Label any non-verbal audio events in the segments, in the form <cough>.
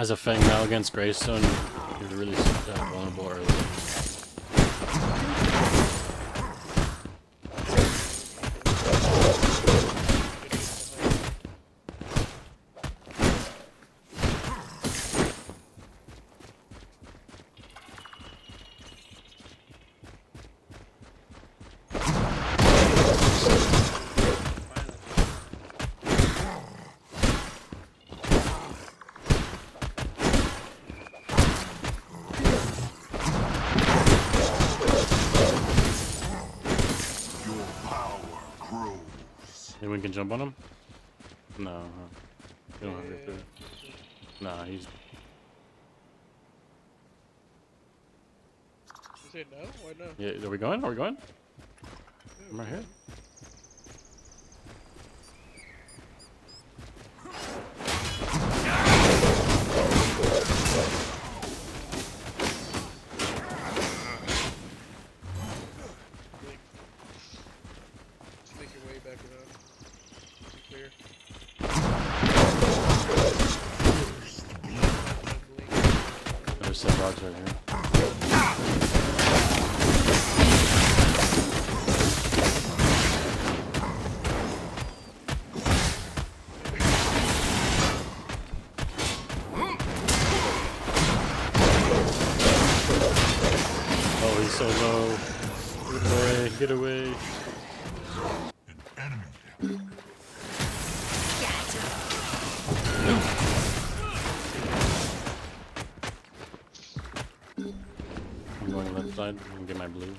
As a Fang now against Greystone, you're really uh, vulnerable early. Can jump on him? No. huh? You don't have to. Nah, he's. You say no? Why no? Yeah, are we going? Are we going? I'm right here. Get away. An enemy. I'm going left side and get my blue.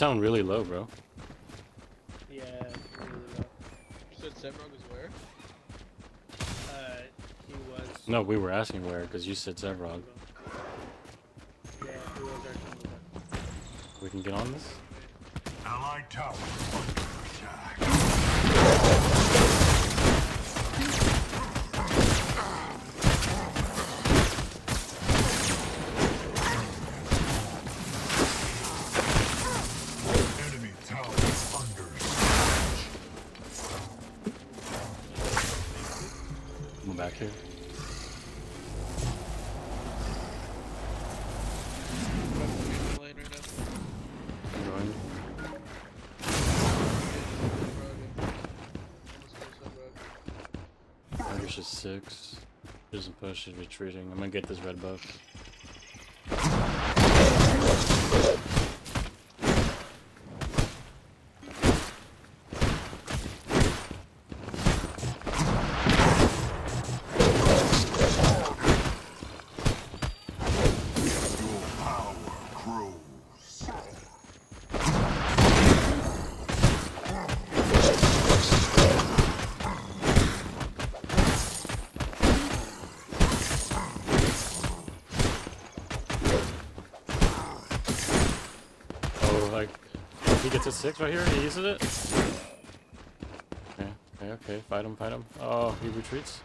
Sound really low, bro. Yeah, really low. You said Sevarog is where? Uh, he was. No, we were asking where, because you said Sevarog. Yeah, he was our Timberwolf. We can get on this? Six. Doesn't push, he's retreating. I'm gonna get this red buff. A six right here, he uses it? Okay, okay, okay, fight him, fight him. Oh, he retreats.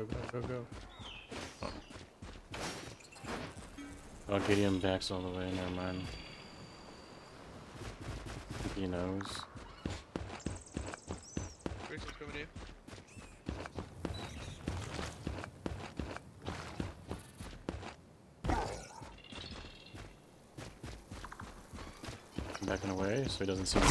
Go, go, go, go, go. Oh. Oh, Gideon backs all the way, never mind. He knows. Grayson's coming to. Backing away so he doesn't see me.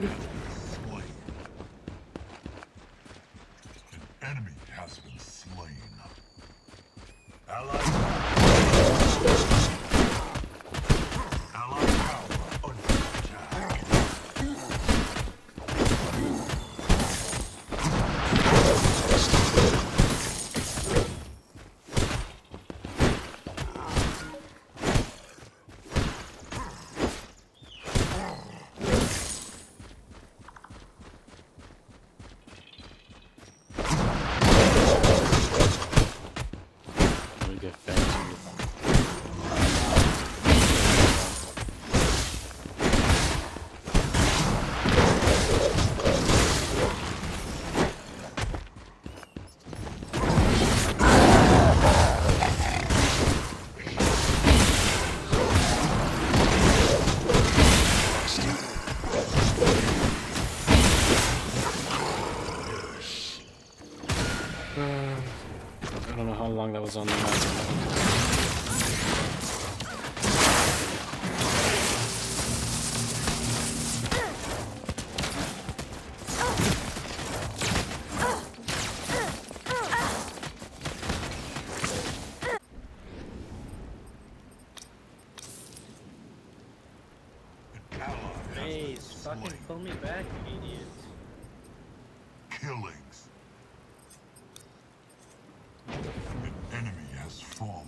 Ally fucking pull me back, you idiot. Killings. An enemy has fallen.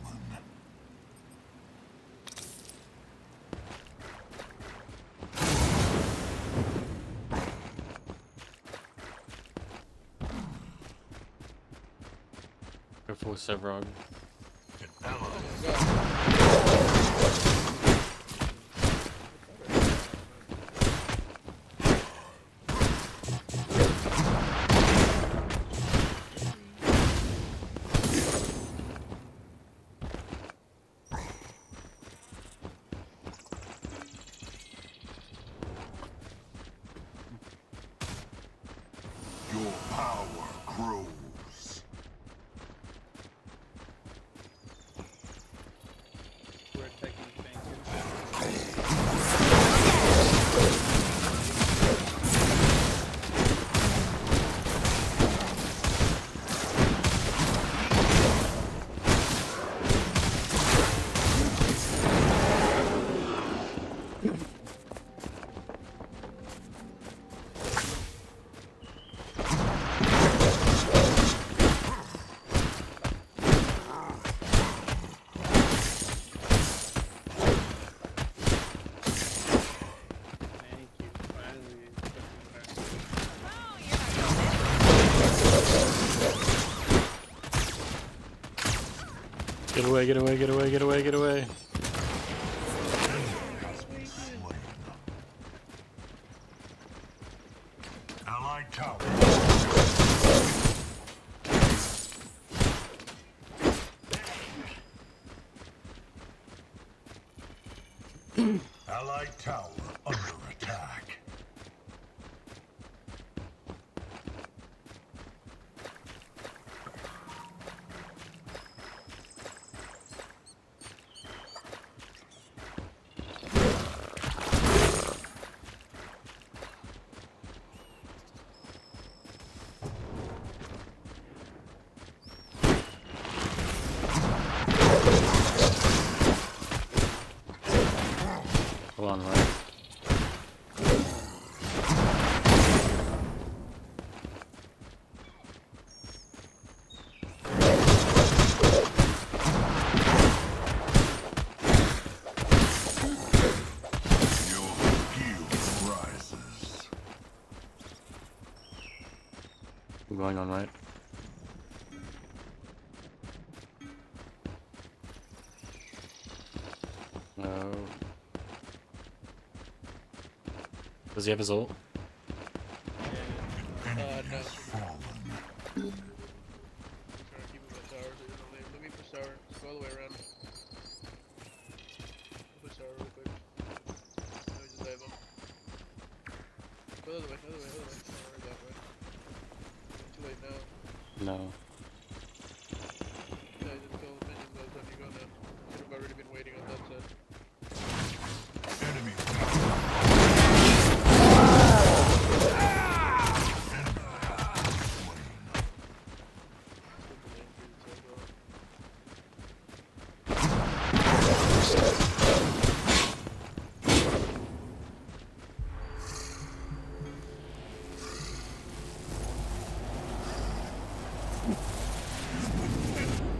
Careful with Sevarog. Get away, get away, get away, get away, get away. Has been slain. Allied tower. Allied tower under attack. Hold on, right. Your skill rises. I'm going on right. No. Does he have his ult? Uh, no. has fallen. I'm trying to keep him at tower so he doesn't leave. Let me push tower. Just go all the way around. Push tower real quick. Let me just dive him. Go the other way, other way, other way. Don't worry that way. Too late now. No.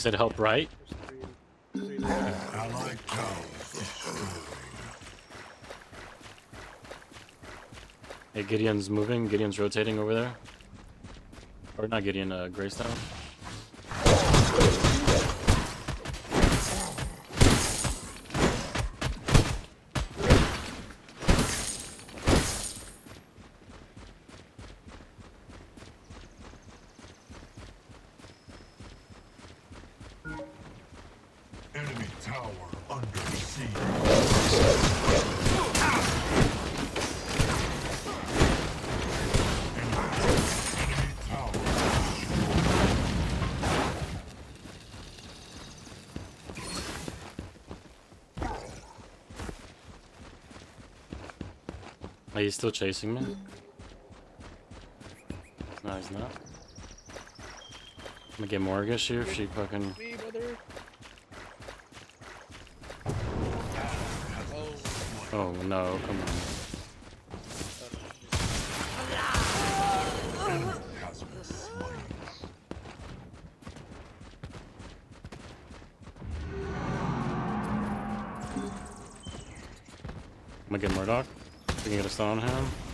He said help right? Hey, Gideon's moving. Gideon's rotating over there. Or not Gideon, uh, Greystone. Enemy tower under siege. Enemy, enemy tower destroyed. Are you still chasing me? No, he's not. I'm gonna get Morgus here if she fucking. Me, brother. Oh, Oh no, come on. I'm gonna get Murdock. We can get a stun on him.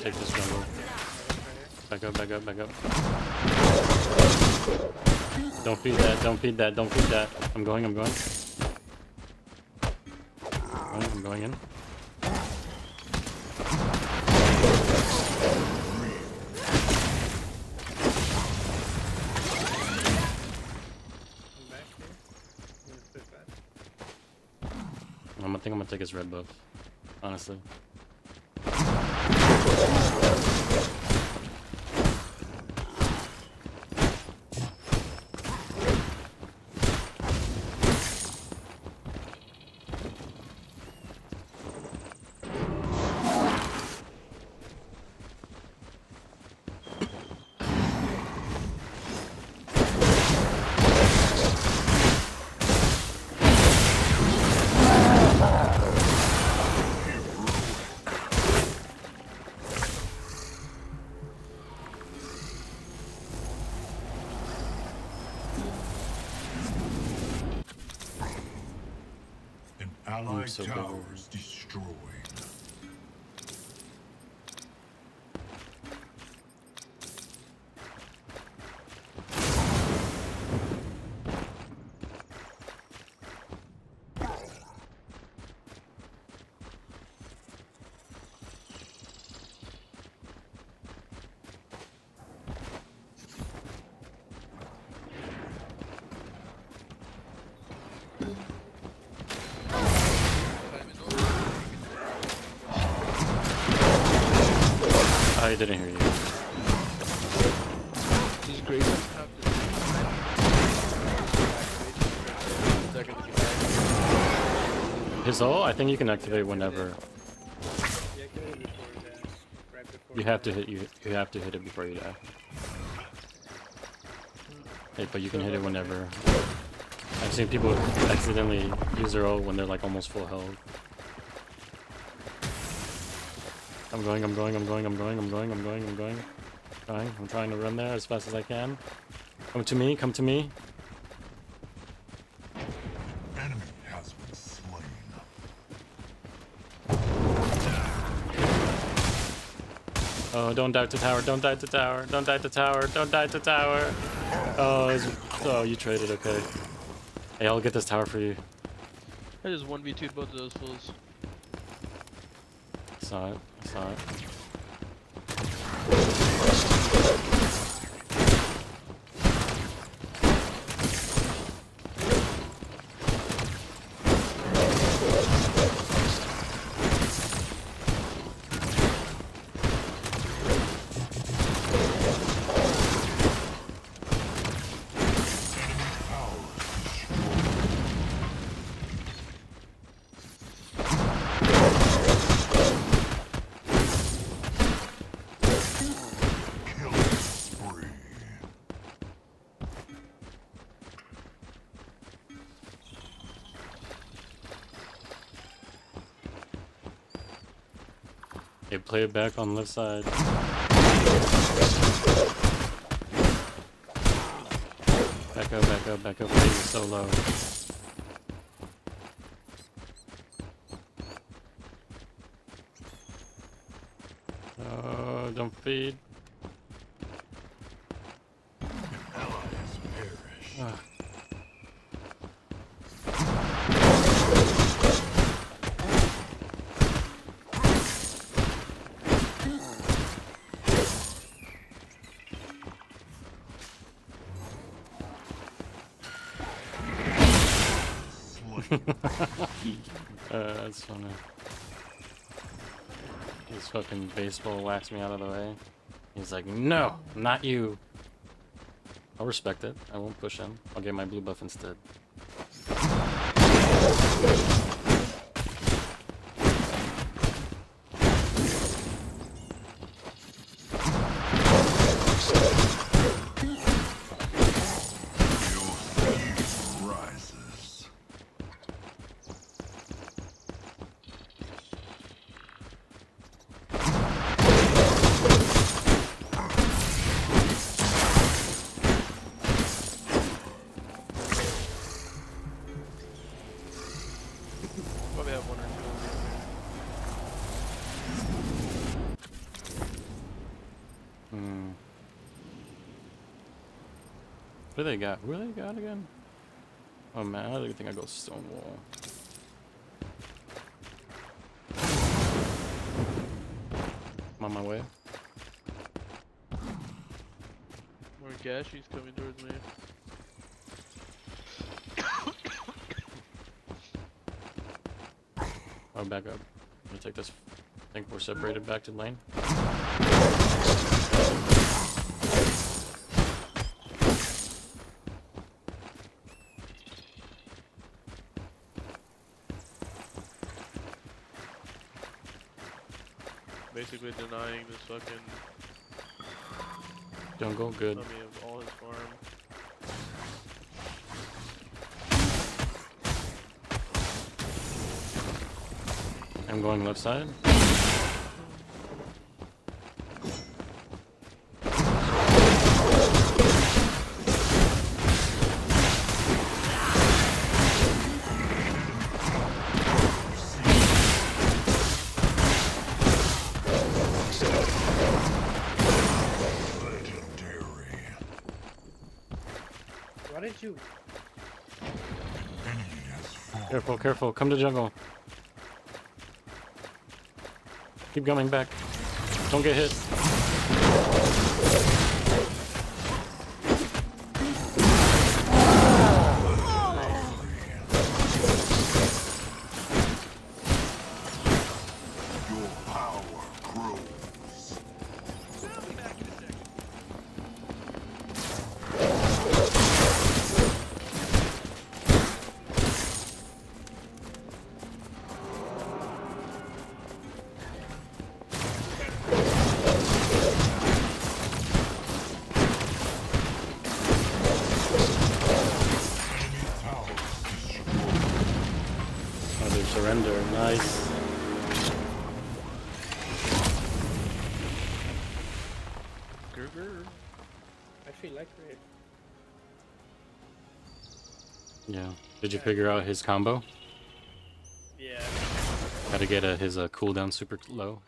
Take this jungle. Back up, back up, back up. Don't feed that, don't feed that, don't feed that. I'm going, I'm going. I'm going, I'm going in. I'm gonna think I'm gonna take his red buff. Honestly. An allied so tower didn't hear you. This is great. Have to- Second to get back. His ult, I think you can activate whenever. Yeah, get it before that. Right before. You have to hit you you have to hit it before you die. Hey, but you can hit it whenever. I've seen people accidentally use their ult when they're like almost full health. I'm going, I'm going, I'm going, I'm going, I'm going, I'm going, I'm going. I'm Trying, I'm trying to run there as fast as I can. Come to me, come to me. Enemy has been slain. Oh, don't die to tower, don't die to tower, don't die to tower, don't die to tower. Oh, it's, oh, you traded, okay. Hey, I'll get this tower for you. I just 1v2'd both of those fools. Saw it, I play it back on left side. Back up, back up, back up. Please, so low. Uh, don't feed. <laughs> Uh, that's funny. This fucking baseball whacks me out of the way. He's like, no, not you. I'll respect it. I won't push him. I'll get my blue buff instead. What do they got? Who do they got again? Oh man, I don't think I go Stonewall. I'm on my way. More Gashi's coming towards me. Oh, back up. I'm gonna take this. I think we're separated back to lane. Basically denying this fucking Jungle, good. dummy of all his farm. I'm going left side. Careful, careful. Come to jungle. Keep coming back. Don't get hit. Your power grows. Did you figure out his combo? Yeah. Gotta get uh, his uh, cooldown super low?